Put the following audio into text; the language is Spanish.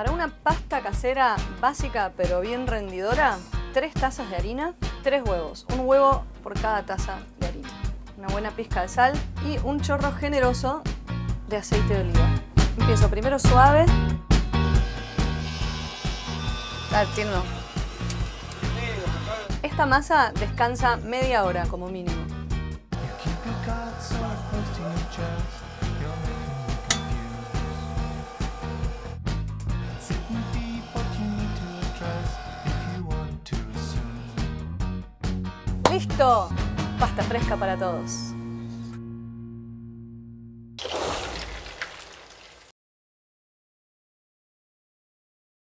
Para una pasta casera básica pero bien rendidora, 3 tazas de harina, 3 huevos, un huevo por cada taza de harina, una buena pizca de sal y un chorro generoso de aceite de oliva. Empiezo primero suave. Tierno. Esta masa descansa media hora como mínimo. ¡Listo! Pasta fresca para todos.